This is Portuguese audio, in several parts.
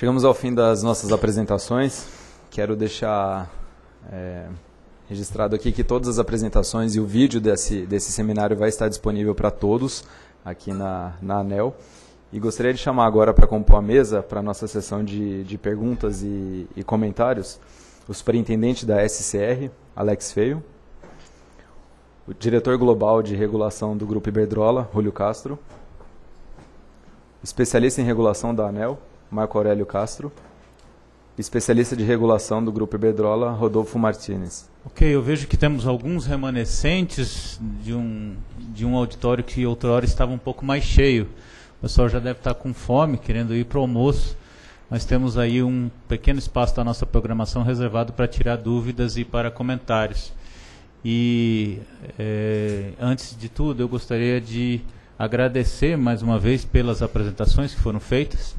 Chegamos ao fim das nossas apresentações. Quero deixar é, registrado aqui que todas as apresentações e o vídeo desse, desse seminário vai estar disponível para todos aqui na, na ANEL. E gostaria de chamar agora para compor a mesa, para a nossa sessão de, de perguntas e, e comentários, o superintendente da SCR, Alex Feio, o diretor global de regulação do Grupo Iberdrola, Julio Castro, o especialista em regulação da ANEL, Marco Aurélio Castro. Especialista de regulação do Grupo Iberdrola, Rodolfo Martinez. Ok, eu vejo que temos alguns remanescentes de um, de um auditório que outrora estava um pouco mais cheio. O pessoal já deve estar com fome, querendo ir para o almoço. Nós temos aí um pequeno espaço da nossa programação reservado para tirar dúvidas e para comentários. E é, antes de tudo, eu gostaria de agradecer mais uma vez pelas apresentações que foram feitas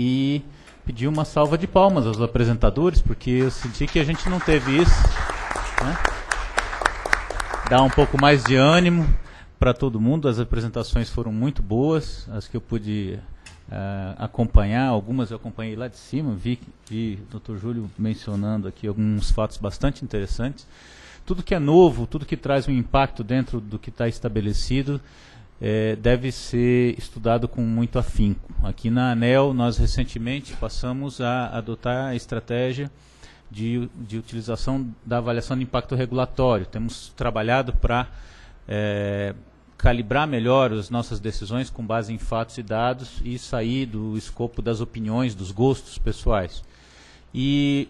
e pedir uma salva de palmas aos apresentadores, porque eu senti que a gente não teve isso. Né? Dá um pouco mais de ânimo para todo mundo. As apresentações foram muito boas, as que eu pude uh, acompanhar. Algumas eu acompanhei lá de cima, vi, vi o Dr. Júlio mencionando aqui alguns fatos bastante interessantes. Tudo que é novo, tudo que traz um impacto dentro do que está estabelecido, é, deve ser estudado com muito afinco. Aqui na ANEL, nós recentemente passamos a adotar a estratégia de, de utilização da avaliação de impacto regulatório. Temos trabalhado para é, calibrar melhor as nossas decisões com base em fatos e dados e sair do escopo das opiniões, dos gostos pessoais. E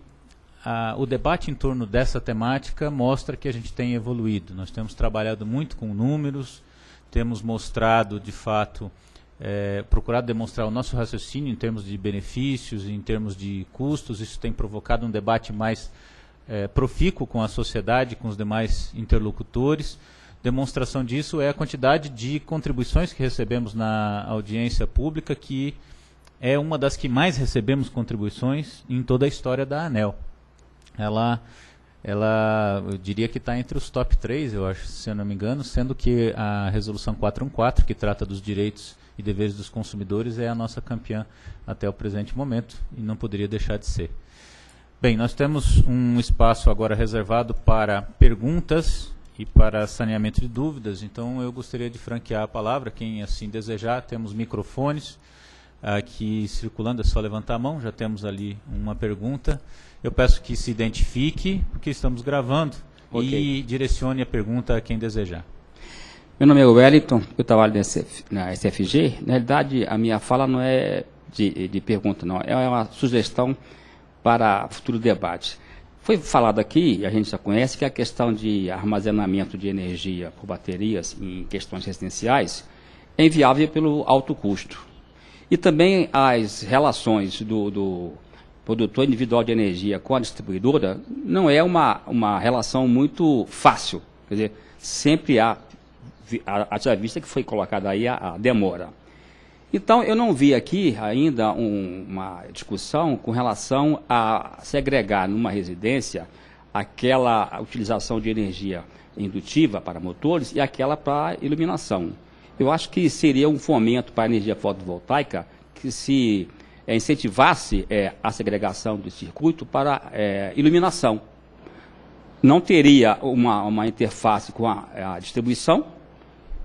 a, o debate em torno dessa temática mostra que a gente tem evoluído. Nós temos trabalhado muito com números, temos mostrado, de fato, é, procurado demonstrar o nosso raciocínio em termos de benefícios, em termos de custos. Isso tem provocado um debate mais é, profícuo com a sociedade, com os demais interlocutores. Demonstração disso é a quantidade de contribuições que recebemos na audiência pública, que é uma das que mais recebemos contribuições em toda a história da ANEL. Ela ela, eu diria que está entre os top 3, eu acho, se eu não me engano, sendo que a resolução 414, que trata dos direitos e deveres dos consumidores, é a nossa campeã até o presente momento e não poderia deixar de ser. Bem, nós temos um espaço agora reservado para perguntas e para saneamento de dúvidas, então eu gostaria de franquear a palavra, quem assim desejar, temos microfones aqui circulando, é só levantar a mão, já temos ali uma pergunta. Eu peço que se identifique, porque estamos gravando, okay. e direcione a pergunta a quem desejar. Meu nome é Wellington, eu trabalho na SFG. Na realidade, a minha fala não é de, de pergunta, não. É uma sugestão para futuro debate. Foi falado aqui, a gente já conhece, que a questão de armazenamento de energia por baterias em questões residenciais é inviável pelo alto custo. E também as relações do, do produtor individual de energia com a distribuidora não é uma, uma relação muito fácil. Quer dizer, sempre há, a vista que foi colocada aí a, a, demora. Então, eu não vi aqui ainda um, uma discussão com relação a segregar numa residência aquela utilização de energia indutiva para motores e aquela para iluminação. Eu acho que seria um fomento para a energia fotovoltaica que se é, incentivasse é, a segregação do circuito para é, iluminação. Não teria uma, uma interface com a, a distribuição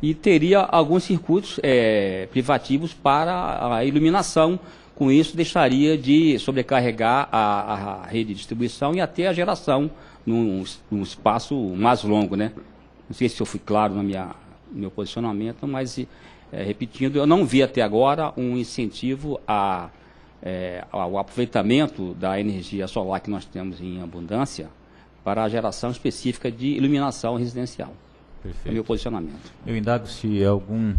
e teria alguns circuitos é, privativos para a iluminação. Com isso, deixaria de sobrecarregar a, a rede de distribuição e até a geração num, num espaço mais longo. Né? Não sei se eu fui claro no meu posicionamento, mas, é, repetindo, eu não vi até agora um incentivo a é, o aproveitamento da energia solar que nós temos em abundância para a geração específica de iluminação residencial. Perfeito. É o meu posicionamento. Eu indago se algum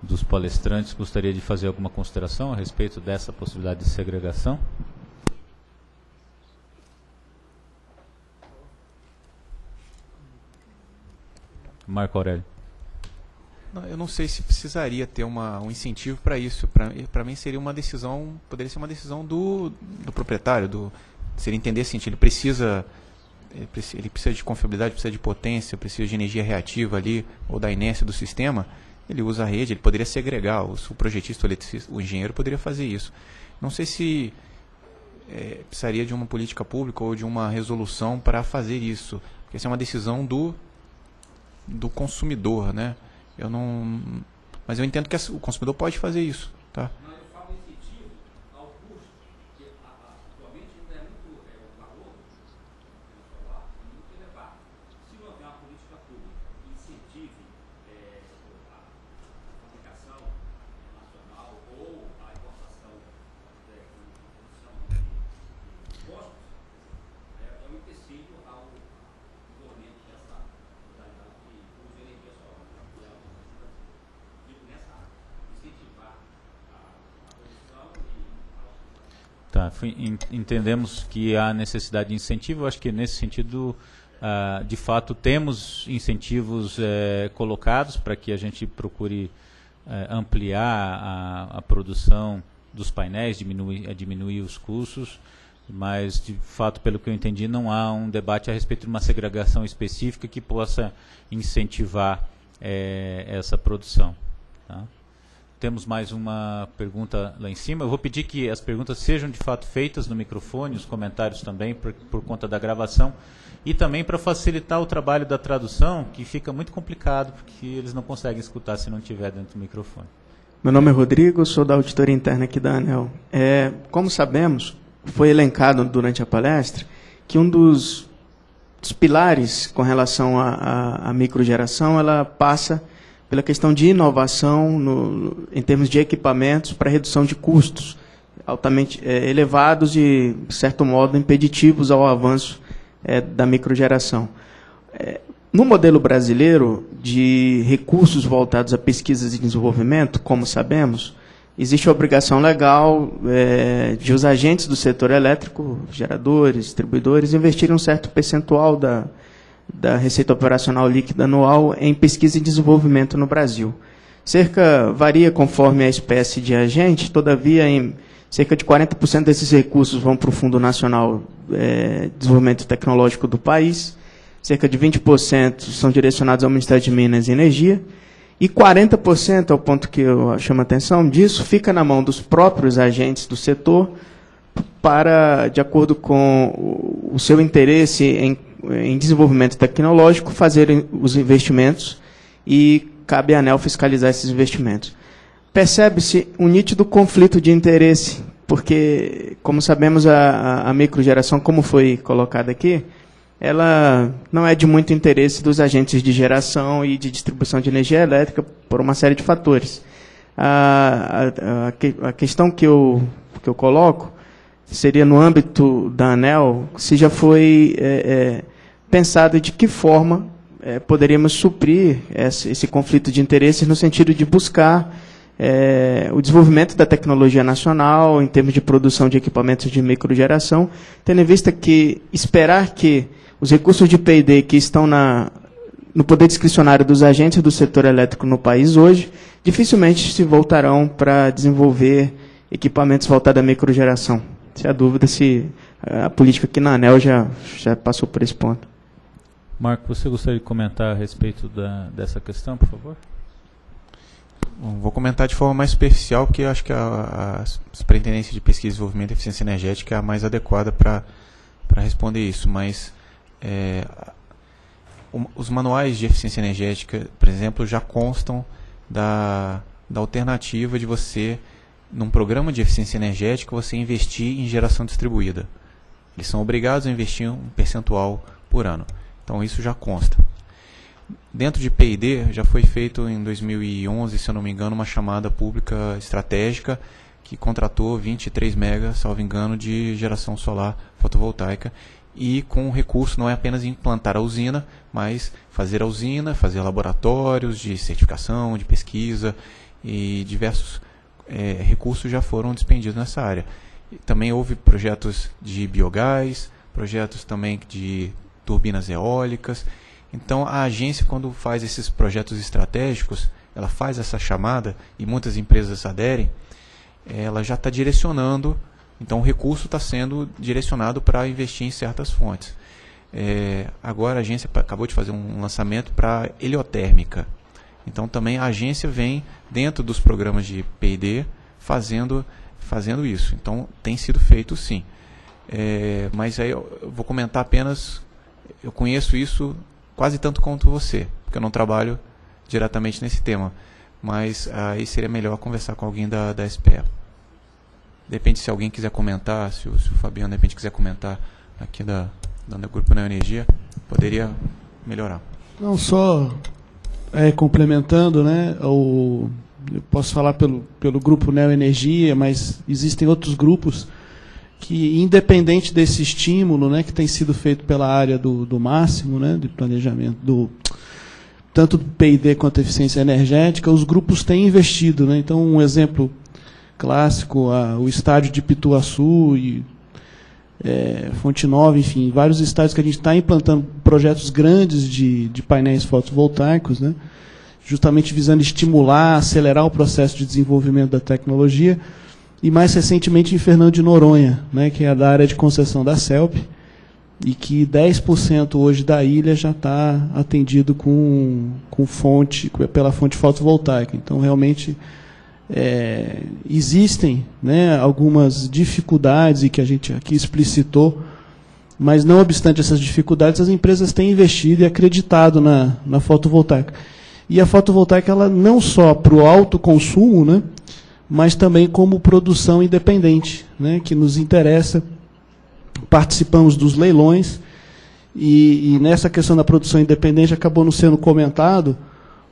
dos palestrantes gostaria de fazer alguma consideração a respeito dessa possibilidade de segregação. Marco Aurélio. Eu não sei se precisaria ter uma, um incentivo para isso. Para mim seria uma decisão, poderia ser uma decisão do, do proprietário, do se ele entender assim, ele precisa ele precisa, de confiabilidade, precisa de potência, precisa de energia reativa ali, ou da inércia do sistema, ele usa a rede, ele poderia segregar, o projetista, o, o engenheiro poderia fazer isso. Não sei se é, precisaria de uma política pública ou de uma resolução para fazer isso. Porque essa é uma decisão do, do consumidor, né? Eu não, mas eu entendo que o consumidor pode fazer isso, tá? Entendemos que há necessidade de incentivo, acho que nesse sentido, uh, de fato, temos incentivos uh, colocados para que a gente procure uh, ampliar a, a, produção dos painéis, diminuir, diminuir os custos, mas, de fato, pelo que eu entendi, não há um debate a respeito de uma segregação específica que possa incentivar eh, essa produção. Tá? Temos mais uma pergunta lá em cima. Eu vou pedir que as perguntas sejam de fato feitas no microfone, os comentários também, por, por conta da gravação. E também para facilitar o trabalho da tradução, que fica muito complicado, porque eles não conseguem escutar se não tiver dentro do microfone. Meu nome é Rodrigo, sou da auditoria interna aqui da ANEL. É, como sabemos, foi elencado durante a palestra que um dos, dos pilares com relação à microgeração, ela passa pela questão de inovação no, em termos de equipamentos para redução de custos altamente é, elevados e, de certo modo, impeditivos ao avanço é, da microgeração. É, no modelo brasileiro de recursos voltados a pesquisas e desenvolvimento, como sabemos, existe a obrigação legal é, de os agentes do setor elétrico, geradores, distribuidores, investirem um certo percentual da, da receita operacional líquida anual em pesquisa e desenvolvimento no Brasil. Cerca varia conforme a espécie de agente, todavia, em cerca de 40% desses recursos vão para o Fundo Nacional é, de Desenvolvimento Tecnológico do país, cerca de 20% são direcionados ao Ministério de Minas e Energia, e 40%, ao ponto que eu chamo a atenção disso, fica na mão dos próprios agentes do setor para, de acordo com o seu interesse em em desenvolvimento tecnológico, fazer os investimentos e cabe à ANEL fiscalizar esses investimentos. Percebe-se um nítido conflito de interesse, porque, como sabemos, a, a microgeração, como foi colocada aqui, ela não é de muito interesse dos agentes de geração e de distribuição de energia elétrica por uma série de fatores. A, a, a questão que eu, que eu coloco seria no âmbito da ANEL, se já foi é, é, pensado de que forma é, poderíamos suprir esse, esse, conflito de interesses no sentido de buscar é, o desenvolvimento da tecnologia nacional em termos de produção de equipamentos de microgeração, tendo em vista que esperar que os recursos de P&D que estão na, no poder discricionário dos agentes do setor elétrico no país hoje, dificilmente se voltarão para desenvolver equipamentos voltados à microgeração. Se há dúvida se a política aqui na ANEL já, já passou por esse ponto. Marco, você gostaria de comentar a respeito da, dessa questão, por favor? Bom, vou comentar de forma mais superficial, porque acho que a, a Superintendência de Pesquisa e Desenvolvimento e Eficiência Energética é a mais adequada para responder isso. Mas é, os manuais de eficiência energética, por exemplo, já constam da, da alternativa de você, num programa de eficiência energética, você investir em geração distribuída. Eles são obrigados a investir um percentual por ano. Então isso já consta. Dentro de P&D já foi feito em 2011, se eu não me engano, uma chamada pública estratégica que contratou 23 megas, salvo engano, de geração solar fotovoltaica e com o recurso não é apenas implantar a usina, mas fazer a usina, fazer laboratórios de certificação, de pesquisa e diversos é, recursos já foram despendidos nessa área. E também houve projetos de biogás, projetos também de turbinas eólicas. Então a agência quando faz esses projetos estratégicos, ela faz essa chamada e muitas empresas aderem, ela já está direcionando, então o recurso está sendo direcionado para investir em certas fontes. É, agora a agência acabou de fazer um lançamento para heliotérmica. Então também a agência vem dentro dos programas de P&D fazendo, fazendo isso. Então tem sido feito sim. É, mas aí eu, eu vou comentar apenas, eu conheço isso quase tanto quanto você, porque eu não trabalho diretamente nesse tema. Mas aí seria melhor conversar com alguém da, da SPE. Depende se alguém quiser comentar, se o, se o Fabiano de repente quiser comentar aqui da, da Grupo Neo Energia, poderia melhorar. Não, só é, complementando, né, o, eu posso falar pelo, pelo grupo Neo Energia, mas existem outros grupos que, independente desse estímulo né, que tem sido feito pela área do, do máximo, né, de planejamento, do, tanto do PID quanto eficiência energética, os grupos têm investido. Né? Então, um exemplo clássico, a, o estádio de Pituaçu e é, Fonte Nova, enfim, vários estádios que a gente está implantando projetos grandes de, de painéis fotovoltaicos, né? justamente visando estimular, acelerar o processo de desenvolvimento da tecnologia. E mais recentemente em Fernando de Noronha, né, que é da área de concessão da CELP, e que 10% hoje da ilha já está atendido com, com fonte, pela fonte fotovoltaica. Então, realmente, é, existem né, algumas dificuldades e que a gente aqui explicitou, mas não obstante essas dificuldades, as empresas têm investido e acreditado na, na fotovoltaica. E a fotovoltaica, ela não só para o alto consumo, né, mas também como produção independente, né, que nos interessa. Participamos dos leilões e, e nessa questão da produção independente acabou não sendo comentado,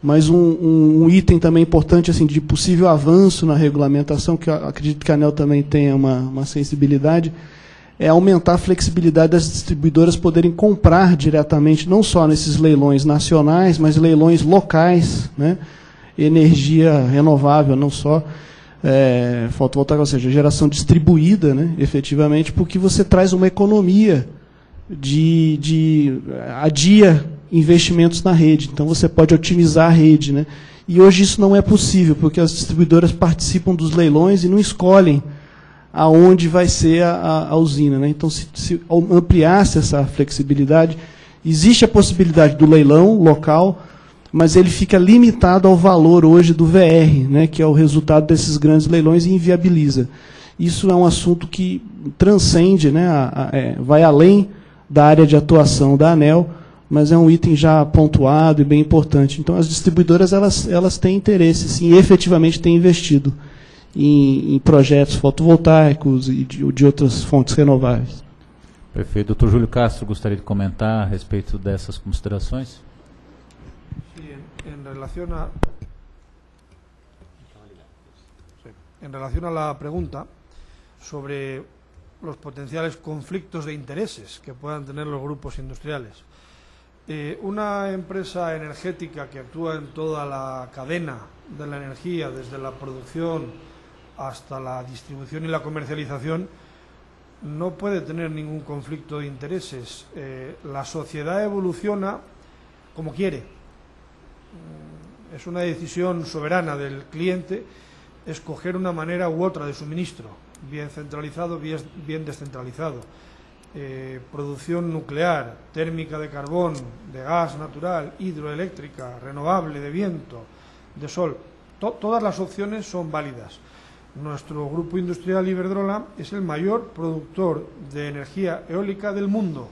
mas um, um, um, item também importante assim de possível avanço na regulamentação, que acredito que a ANEL também tenha uma, uma sensibilidade, é aumentar a flexibilidade das distribuidoras poderem comprar diretamente, não só nesses leilões nacionais, mas leilões locais, né? energia renovável, não só é, fotovoltaica, ou seja, geração distribuída, né? efetivamente, porque você traz uma economia de, de adia investimentos na rede. Então você pode otimizar a rede. Né? E hoje isso não é possível, porque as distribuidoras participam dos leilões e não escolhem aonde vai ser a, a, usina. Né? Então, se, se ampliasse essa flexibilidade, existe a possibilidade do leilão local, mas ele fica limitado ao valor hoje do VR, né, que é o resultado desses grandes leilões e inviabiliza. Isso é um assunto que transcende, né, a, a, é, vai além da área de atuação da ANEL, mas é um item já pontuado e bem importante. Então, as distribuidoras elas, elas têm interesse, sim, efetivamente têm investido em, em projetos fotovoltaicos e de, de, outras fontes renováveis. Perfeito. Doutor Júlio Castro, gostaria de comentar a respeito dessas considerações? En relación a la pregunta sobre los potenciales conflictos de intereses que puedan tener los grupos industriales. Eh, una empresa energética que actúa en toda la cadena de la energía, desde la producción hasta la distribución y la comercialización, no puede tener ningún conflicto de intereses. Eh, la sociedad evoluciona como quiere. Mm, es una decisión soberana del cliente escoger una manera u otra de suministro, bien centralizado, bien, descentralizado. Eh, producción nuclear, térmica de carbón, de gas natural, hidroeléctrica, renovable, de viento, de sol. To todas las opciones son válidas. Nuestro grupo industrial Iberdrola es el mayor productor de energía eólica del mundo.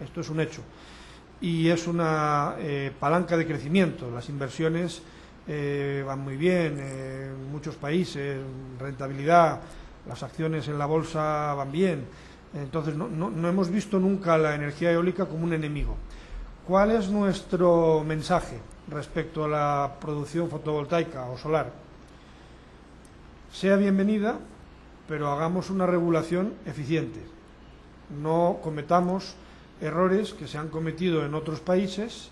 Esto es un hecho. Y es una eh, palanca de crecimiento. Las inversiones eh, van muy bien en muchos países, rentabilidad, las acciones en la bolsa van bien. Entonces, no, no, no, hemos visto nunca la energía eólica como un enemigo. ¿Cuál es nuestro mensaje respecto a la producción fotovoltaica o solar? Sea bienvenida, pero hagamos una regulación eficiente. No cometamos errores que se han cometido en otros países,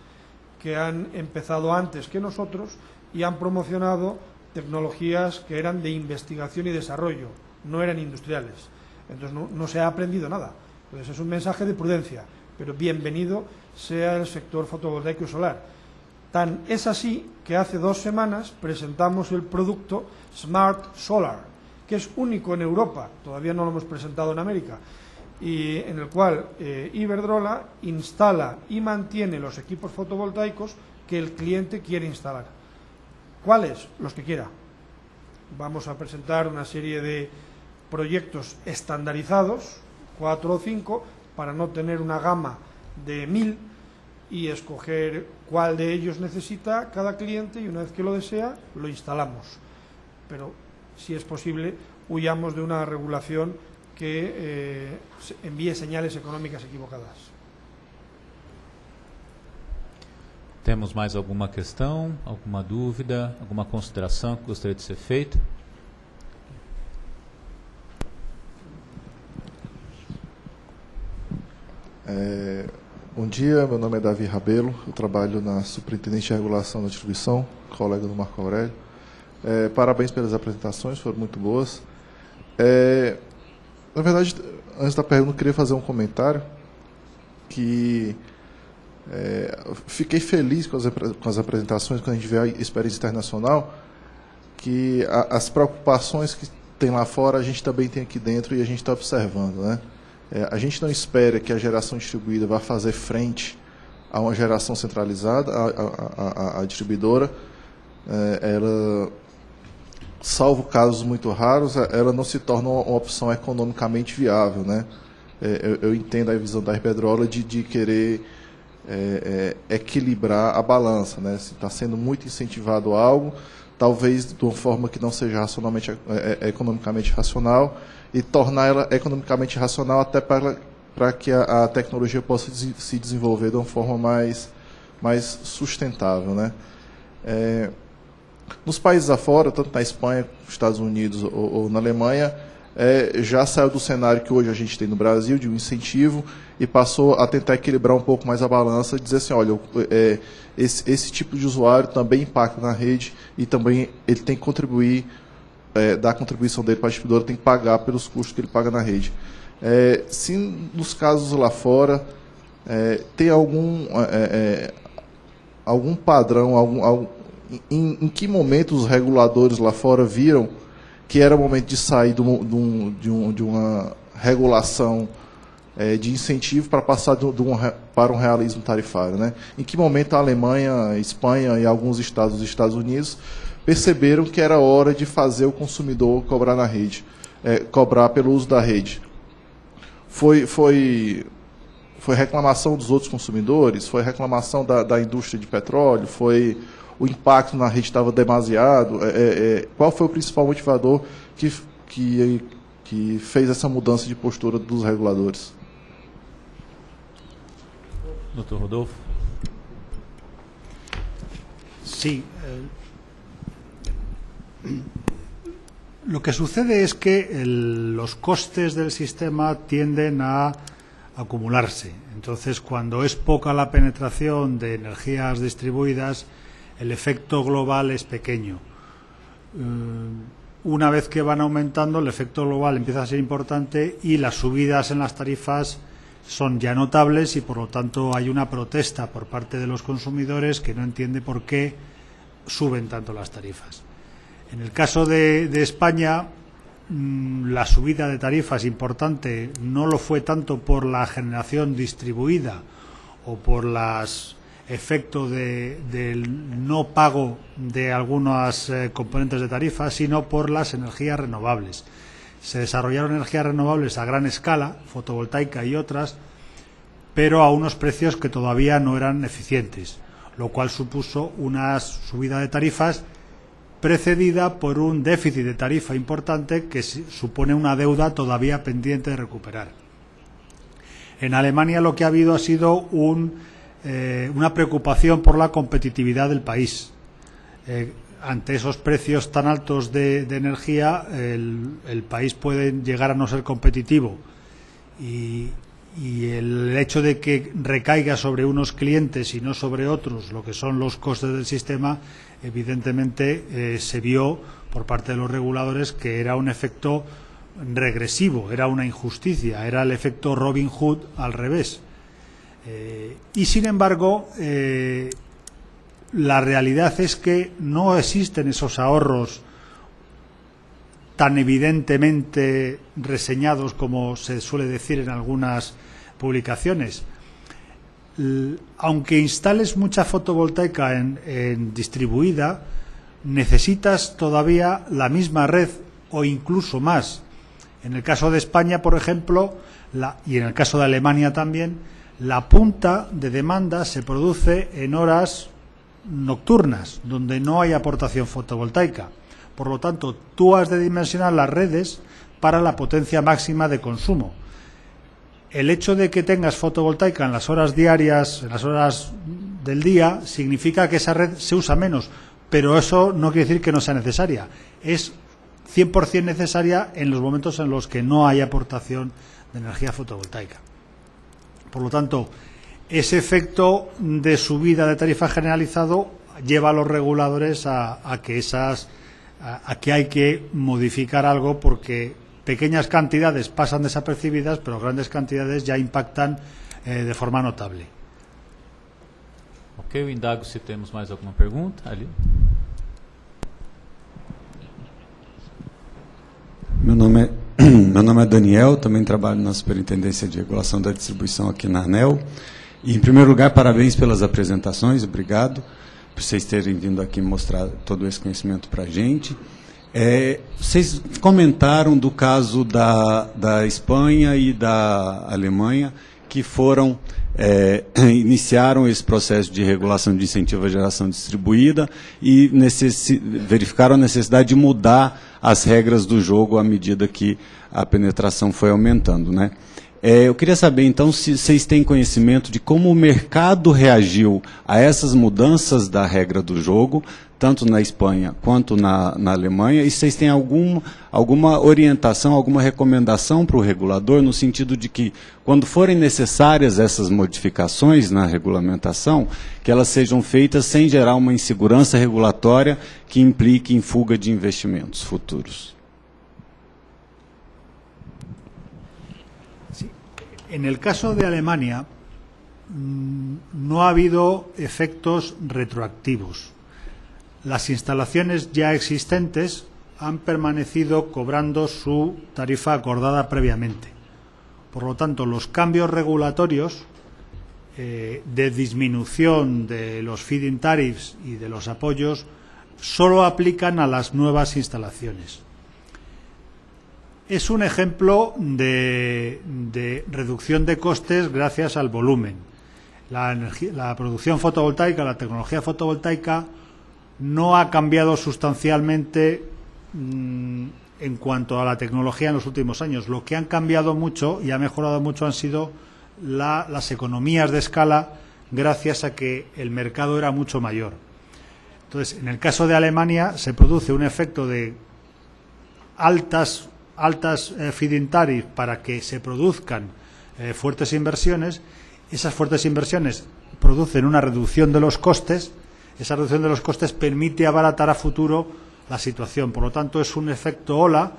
que han empezado antes que nosotros y han promocionado tecnologías que eran de investigación y desarrollo, no eran industriales. Entonces no, se ha aprendido nada. Entonces es un mensaje de prudencia, pero bienvenido sea el sector fotovoltaico y solar. Tan es así que hace dos semanas presentamos el producto Smart Solar, que es único en Europa, todavía no lo hemos presentado en América, y en el cual eh, Iberdrola instala y mantiene los equipos fotovoltaicos que el cliente quiere instalar. ¿Cuáles? Los que quiera. Vamos a presentar una serie de proyectos estandarizados, cuatro o cinco, para no tener una gama de mil y escoger cuál de ellos necesita cada cliente y una vez que lo desea, lo instalamos. Pero, si es posible, huyamos de una regulación que eh, envíe señales económicas equivocadas. Temos mais alguma questão, alguma dúvida, alguma consideração que gostaria de ser feita? É, bom dia, meu nome é Davi Rabelo, eu trabalho na Superintendência de Regulação da Distribuição, colega do Marco Aurélio. É, parabéns pelas apresentações, foram muito boas. É, na verdade, antes da pergunta, eu queria fazer um comentário que é, fiquei feliz com as, com as, apresentações, quando a gente vê a experiência internacional, que a, as preocupações que tem lá fora, a gente também tem aqui dentro e a gente está observando. Né? É, a gente não espera que a geração distribuída vá fazer frente a uma geração centralizada, a, a, a, distribuidora, é, ela, salvo casos muito raros, ela não se torna uma, uma opção economicamente viável. Né? É, eu, eu, entendo a visão da Iberdrola de, de querer é, é, equilibrar a balança. Né? Se está sendo muito incentivado algo, talvez de uma forma que não seja racionalmente, é, é economicamente racional, e tornar ela economicamente racional até para, para que a, a tecnologia possa se desenvolver de uma forma mais, mais sustentável. Né? Nos países afora, tanto na Espanha, Estados Unidos ou, ou na Alemanha, é, já saiu do cenário que hoje a gente tem no Brasil, de um incentivo, e passou a tentar equilibrar um pouco mais a balança, dizer assim, olha, é, esse, esse, tipo de usuário também impacta na rede e também ele tem que contribuir, é, dar a contribuição dele para a distribuidora, tem que pagar pelos custos que ele paga na rede. É, se nos casos lá fora é, tem algum, é, é, algum padrão, algum, algum em, em que momento os reguladores lá fora viram que era o momento de sair de, de, um, de uma regulação é, de incentivo para passar um, para um realismo tarifário. Né? Em que momento a Alemanha, a Espanha e alguns estados dos Estados Unidos perceberam que era hora de fazer o consumidor cobrar na rede, é, cobrar pelo uso da rede? Foi, foi, foi reclamação dos outros consumidores? Foi reclamação da, da indústria de petróleo? Foi o impacto na rede estava demasiado? É, é, é, qual foi o principal motivador que, que, que fez essa mudança de postura dos reguladores? Doctor Rodolfo. Sí. Eh, lo que sucede es que el, los costes del sistema tienden a acumularse. Entonces, cuando es poca la penetración de energías distribuidas, el efecto global es pequeño. Eh, una vez que van aumentando, el efecto global empieza a ser importante y las subidas en las tarifas son ya notables y por lo tanto hay una protesta por parte de los consumidores que no entiende por qué suben tanto las tarifas. En el caso de, de España, mmm, la subida de tarifas importante no lo fue tanto por la generación distribuida o por los efectos de, del no pago de algunas eh, componentes de tarifas, sino por las energías renovables se desarrollaron energías renovables a gran escala, fotovoltaica y otras, pero a unos precios que todavía no eran eficientes, lo cual supuso una subida de tarifas precedida por un déficit de tarifa importante que supone una deuda todavía pendiente de recuperar. En Alemania lo que ha habido ha sido un, eh, una preocupación por la competitividad del país. Eh, ante esos precios tan altos de, energía, el, país puede llegar a no ser competitivo. Y, y, el hecho de que recaiga sobre unos clientes y no sobre otros lo que son los costes del sistema, evidentemente eh, se vio por parte de los reguladores que era un efecto regresivo, era una injusticia, era el efecto Robin Hood al revés. Eh, y sin embargo, eh, la realidad es que no existen esos ahorros tan evidentemente reseñados como se suele decir en algunas publicaciones. Aunque instales mucha fotovoltaica en, en distribuida, necesitas todavía la misma red o incluso más. En el caso de España, por ejemplo, la, y en el caso de Alemania también, la punta de demanda se produce en horas nocturnas, donde no hay aportación fotovoltaica. Por lo tanto, tú has de dimensionar las redes para la potencia máxima de consumo. El hecho de que tengas fotovoltaica en las horas diarias, en las horas del día, significa que esa red se usa menos, pero eso no quiere decir que no sea necesaria. Es 100% necesaria en los momentos en los que no hay aportación de energía fotovoltaica. Por lo tanto, ese efecto de subida de tarifa generalizado lleva a los reguladores a, a que esas a, a, que hay que modificar algo porque pequeñas cantidades pasan desapercibidas, pero grandes cantidades ya impactan eh, de forma notable. Ok, eu indago se temos mais alguma pergunta ali. Meu nome é, meu nome é Daniel, também trabalho na Superintendência de Regulação da Distribuição aqui na ANEL. E, em primeiro lugar, parabéns pelas apresentações, obrigado por vocês terem vindo aqui mostrar todo esse conhecimento para a gente. É, vocês comentaram do caso da, da Espanha e da Alemanha, que foram é, iniciaram esse processo de regulação de incentivo à geração distribuída e verificaram a necessidade de mudar as regras do jogo à medida que a penetração foi aumentando. Né? É, eu queria saber, então, se vocês têm conhecimento de como o mercado reagiu a essas mudanças da regra do jogo, tanto na Espanha quanto na, na Alemanha, e vocês têm algum, alguma orientação, alguma recomendação para o regulador, no sentido de que, quando forem necessárias essas modificações na regulamentação, que elas sejam feitas sem gerar uma insegurança regulatória que implique em fuga de investimentos futuros. En el caso de Alemania, no ha habido efectos retroactivos. Las instalaciones ya existentes han permanecido cobrando su tarifa acordada previamente. Por lo tanto, los cambios regulatorios eh, de disminución de los feed-in tariffs y de los apoyos solo aplican a las nuevas instalaciones es un ejemplo de, reducción de costes gracias al volumen. La, producción fotovoltaica, la tecnología fotovoltaica, no ha cambiado sustancialmente mmm, en cuanto a la tecnología en los últimos años. Lo que han cambiado mucho y ha mejorado mucho han sido la, las economías de escala gracias a que el mercado era mucho mayor. Entonces, en el caso de Alemania se produce un efecto de altas altas eh, feed-in tariff para que se produzcan eh, fuertes inversiones, esas fuertes inversiones producen una reducción de los costes, esa reducción de los costes permite abaratar a futuro la situación. Por lo tanto, es un efecto ola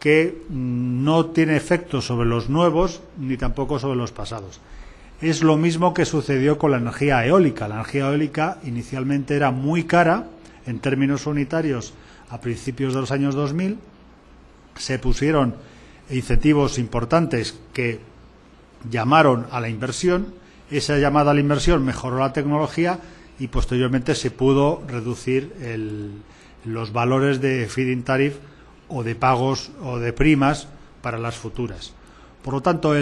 que mm, no tiene efecto sobre los nuevos ni tampoco sobre los pasados. Es lo mismo que sucedió con la energía eólica. La energía eólica inicialmente era muy cara en términos unitarios a principios de los años 2000 se pusieron incentivos importantes que llamaron a la inversión, esa llamada a la inversión mejoró la tecnología y posteriormente se pudo reducir los valores de feed-in tariff o de pagos o de primas para las futuras. Por lo tanto,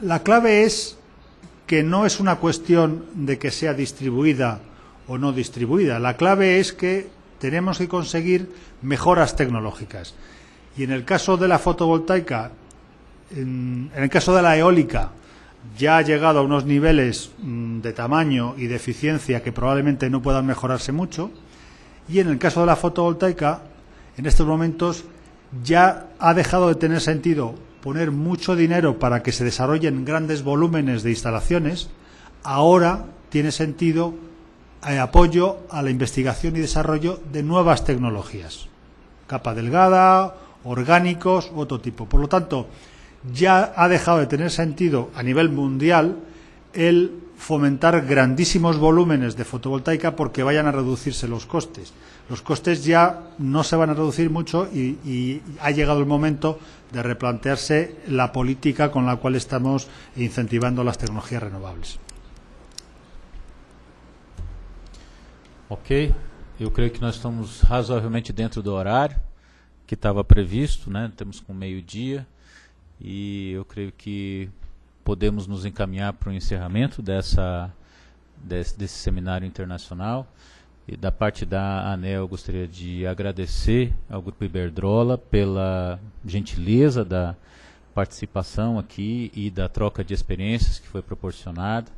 la clave es que no es una cuestión de que sea distribuida o no distribuida. La clave es que tenemos que conseguir mejoras tecnológicas. Y en el caso de la fotovoltaica, en, el caso de la eólica, ya ha llegado a unos niveles mmm, de tamaño y de eficiencia que probablemente no puedan mejorarse mucho. Y en el caso de la fotovoltaica, en estos momentos ya ha dejado de tener sentido poner mucho dinero para que se desarrollen grandes volúmenes de instalaciones. Ahora tiene sentido el apoyo a la investigación y desarrollo de nuevas tecnologías. Capa delgada orgánicos u otro tipo. Por lo tanto, ya ha dejado de tener sentido a nivel mundial el fomentar grandísimos volúmenes de fotovoltaica porque vayan a reducirse los costes. Los costes ya no se van a reducir mucho y, ha llegado el momento de replantearse la política con la cual estamos incentivando las tecnologías renovables. Ok, eu creio que nós estamos razoavelmente dentro do horário. Que estava previsto, né? Temos com meio-dia e eu creio que podemos nos encaminhar para o encerramento dessa desse, desse seminário internacional. E da parte da ANEL, eu gostaria de agradecer ao Grupo Iberdrola pela gentileza da participação aqui e da troca de experiências que foi proporcionada.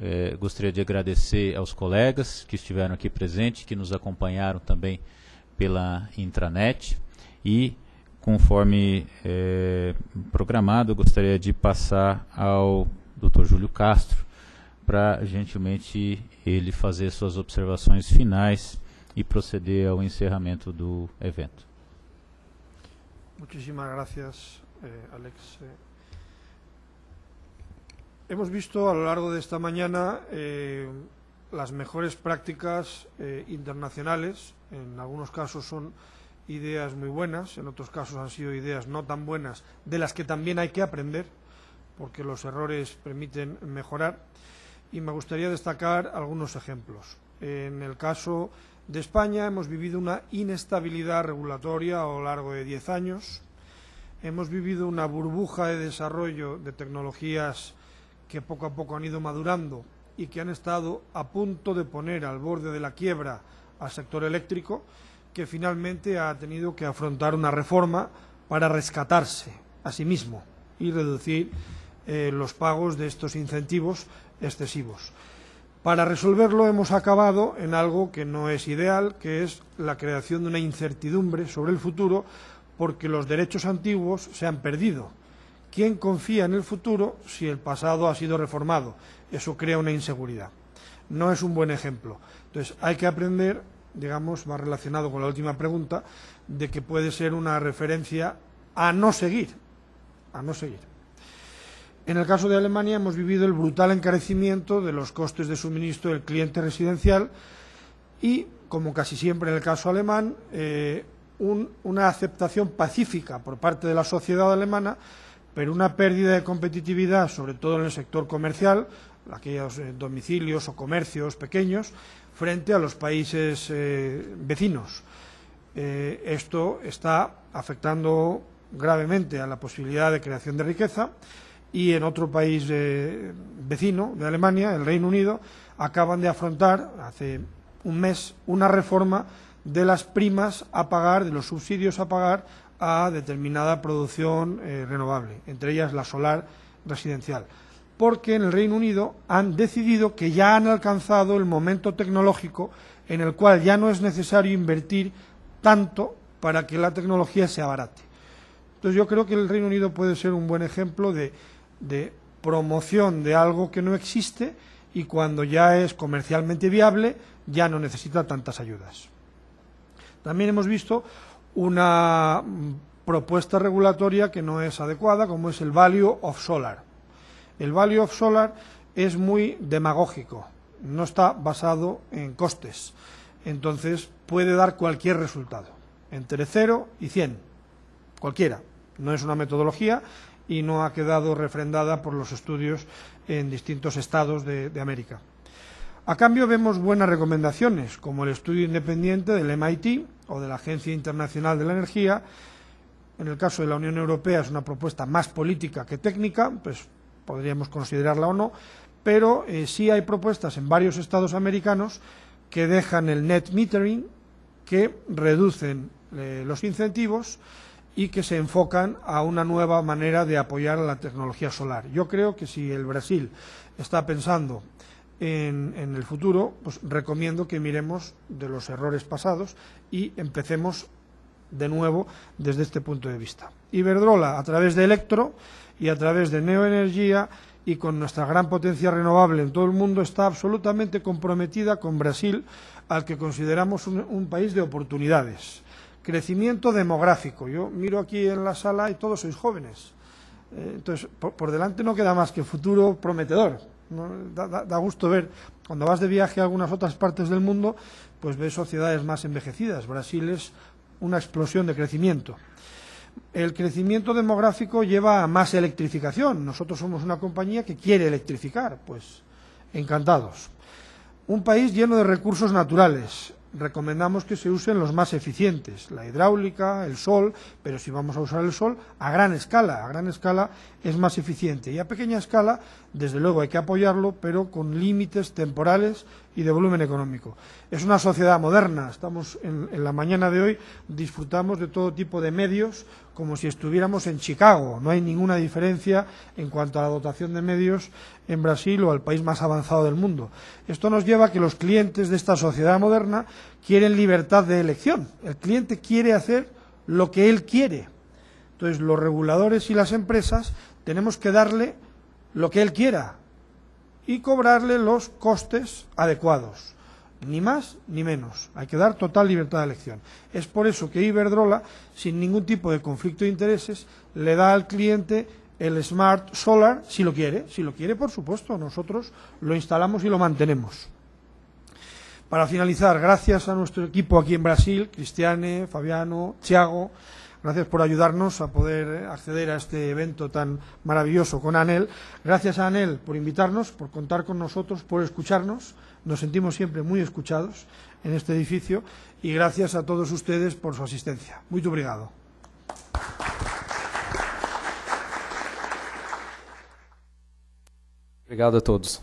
É, gostaria de agradecer aos colegas que estiveram aqui presentes, que nos acompanharam também pela intranet. E, conforme é, programado, eu gostaria de passar ao Dr. Júlio Castro para gentilmente ele fazer suas observações finais e proceder ao encerramento do evento. Muchísimas gracias, eh, Alex. Eh, hemos visto a lo largo de esta mañana eh, las mejores prácticas eh, internacionales. En algunos casos son ideas muy buenas, en otros casos han sido ideas no tan buenas, de las que también hay que aprender, porque los errores permiten mejorar y me gustaría destacar algunos ejemplos. En el caso de España hemos vivido una inestabilidad regulatoria a lo largo de diez años. Hemos vivido una burbuja de desarrollo de tecnologías que poco a poco han ido madurando y que han estado a punto de poner al borde de la quiebra al sector eléctrico, que finalmente ha tenido que afrontar una reforma para rescatarse a sí mismo y reducir eh, los pagos de estos incentivos excesivos. Para resolverlo hemos acabado en algo que no es ideal, que es la creación de una incertidumbre sobre el futuro, porque los derechos antiguos se han perdido. ¿Quién confía en el futuro si el pasado ha sido reformado? Eso crea una inseguridad. No es un buen ejemplo. Entonces, hay que aprender, digamos, más relacionado con la última pregunta, de que puede ser una referencia a no seguir, a no seguir. En el caso de Alemania hemos vivido el brutal encarecimiento de los costes de suministro del cliente residencial y, como casi siempre en el caso alemán, eh, un, una aceptación pacífica por parte de la sociedad alemana, pero una pérdida de competitividad, sobre todo en el sector comercial, aquellos eh, domicilios o comercios pequeños, frente a los países eh, vecinos. Eh, esto está afectando gravemente a la posibilidad de creación de riqueza y en otro país eh, vecino de Alemania, el Reino Unido, acaban de afrontar hace un mes una reforma de las primas a pagar, de los subsidios a pagar a determinada producción renovable, entre ellas la solar residencial. Porque en el Reino Unido han decidido que ya han alcanzado el momento tecnológico en el cual ya no es necesario invertir tanto para que la tecnología se abarate. Entonces yo creo que el Reino Unido puede ser un buen ejemplo de de promoción de algo que no existe y cuando ya es comercialmente viable ya no necesita tantas ayudas. También hemos visto una propuesta regulatoria que no es adecuada, como es el value of solar. El value of solar es muy demagógico, no está basado en costes, entonces puede dar cualquier resultado, entre 0 y 100, cualquiera. No es una metodología y no ha quedado refrendada por los estudios en distintos estados de, de América. A cambio vemos buenas recomendaciones, como el estudio independiente del MIT o de la Agencia Internacional de la Energía. En el caso de la Unión Europea es una propuesta más política que técnica, pues podríamos considerarla o no, pero eh, sí hay propuestas en varios estados americanos que dejan el net metering, que reducen eh, los incentivos y que se enfocan a una nueva manera de apoyar la tecnología solar. Yo creo que si el Brasil está pensando en, en, el futuro, pues recomiendo que miremos de los errores pasados y empecemos de nuevo desde este punto de vista. Iberdrola, a través de Electro y a través de Neoenergía y con nuestra gran potencia renovable en todo el mundo, está absolutamente comprometida con Brasil, al que consideramos un, país de oportunidades Crecimiento demográfico. Yo miro aquí en la sala y todos sois jóvenes. Eh, entonces, por, delante no queda más que futuro prometedor. da, gusto ver, cuando vas de viaje a algunas otras partes del mundo, pues ves sociedades más envejecidas. Brasil es una explosión de crecimiento. El crecimiento demográfico lleva a más electrificación. Nosotros somos una compañía que quiere electrificar. Pues encantados. Un país lleno de recursos naturales recomendamos que se usen los más eficientes, la hidráulica, el sol, pero si vamos a usar el sol a gran escala, a gran escala es más eficiente y a pequeña escala, desde luego hay que apoyarlo, pero con límites temporales y de volumen económico. Es una sociedad moderna, estamos en, en la mañana de hoy, disfrutamos de todo tipo de medios como si estuviéramos en Chicago, no hay ninguna diferencia en cuanto a la dotación de medios en Brasil o al país más avanzado del mundo. Esto nos lleva a que los clientes de esta sociedad moderna quieren libertad de elección. El cliente quiere hacer lo que él quiere. Entonces, los reguladores y las empresas tenemos que darle lo que él quiera y cobrarle los costes adecuados. Ni más ni menos. Hay que dar total libertad de elección. Es por eso que Iberdrola, sin ningún tipo de conflicto de intereses, le da al cliente el Smart Solar si lo quiere. Si lo quiere, por supuesto, nosotros lo instalamos y lo mantenemos. Para finalizar, gracias a nuestro equipo aquí en Brasil, Cristiane, Fabiano, Thiago, gracias por ayudarnos a poder acceder a este evento tan maravilloso con ANEL. Gracias a ANEL por invitarnos, por contar con nosotros, por escucharnos. Nos sentimos siempre muy escuchados en este edificio y gracias a todos ustedes por su asistencia. Muy obrigado. A todos.